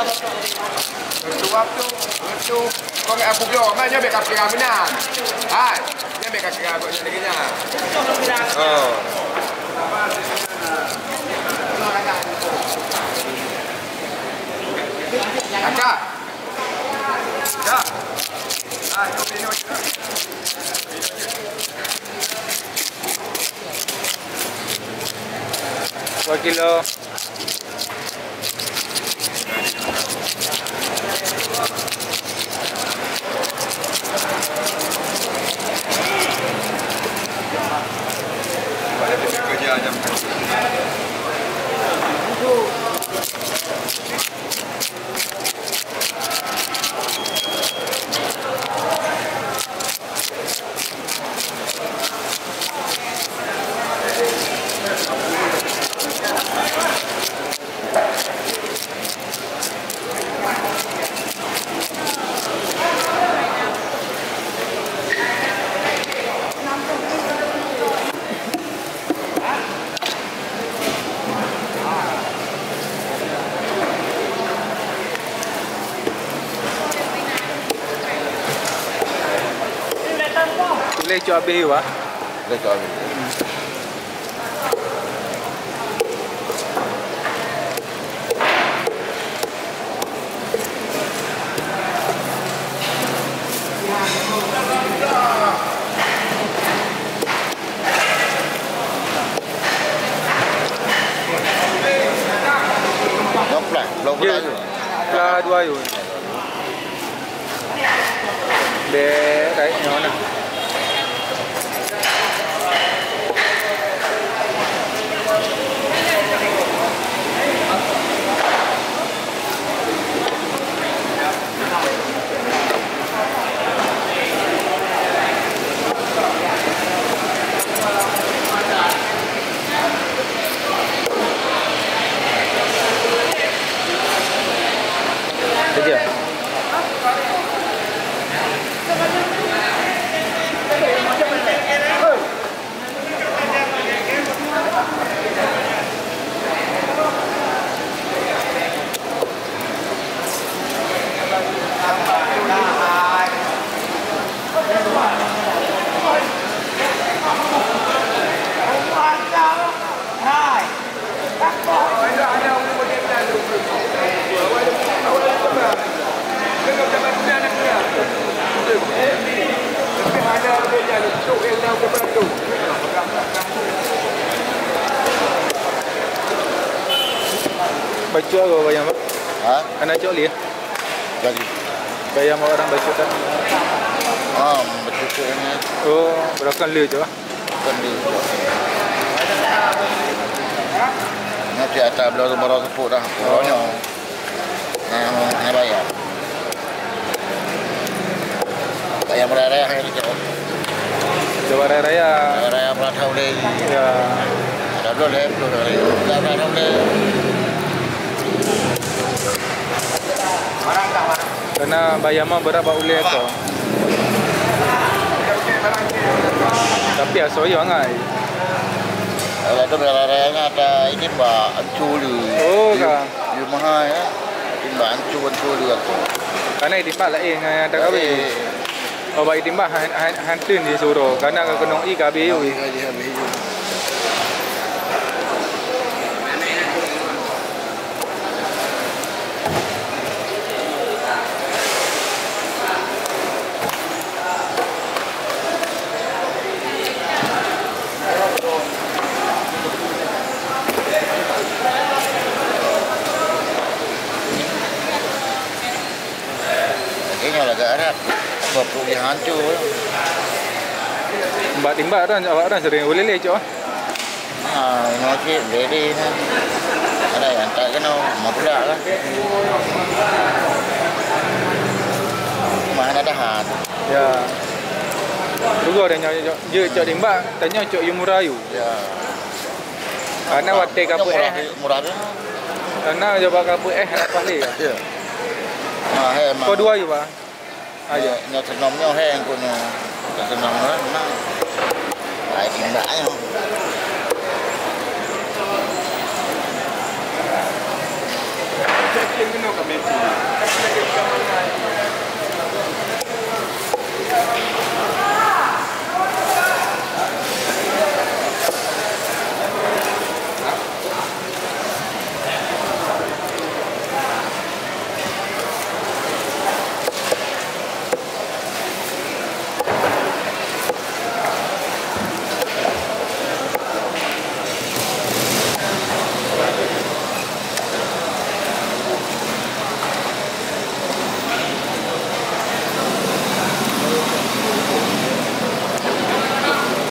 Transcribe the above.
Waktu waktu waktu kau nggak aku jual, mana nyampe kaki kami nak? Hai, nyampe kaki kami buat sendiri Oh. Kakak. Dua kilo. Boleh cuak habis wah. Dekat. Noplah, belum Ya. pernah tu. Lah dua ayu. Be kai yang mana? Kerja. Baca ke bayam? Ha? Anak cok li. Jadi. Bayam orang baca kan. Ah, betul tu ni. Oh, berakan li je lah. Kan dia. Nanti atas belah tu baru sepuk dah. Orangnya. Nah, mau nak bayar. Bayar merah-raya hari ni cakap. Jawa Raya Raya. Raya Prata boleh. Ya. Dah belum leh. Dah Prata boleh. Karena bayam mah berapa boleh tu. Tapi aso yo ngai. Kalau tu raya-raya ni ada ini mbak Anculi. Oh, kah? Di mahal ya. Ini mbak Anculi Anculi aku. Karena itimba lah eh ada kabe. Oh, baik itimba han han han tin di suruh. Karena ke kenong i kabe yo. Gaji habis. Lah agak Arab. Bapak dia hancur. Mbak timba dah awak dah sering boleh le cok. Ha, ngoci ready ni. Ada yang tak kena, mau pula kan. Mana dah hat. Ya. Juga dah nyawa cok. Je cok timba tanya cok Yumurayu. Ya. Karena wate kapu eh. Murah tu. Karena jawab kapu eh dapat le. Ya. Ha. Kau dua you ba? giờ nhà thành lòng nhau hẹn còn ờ, nhà thành lòng nó lại kiểm đã nhau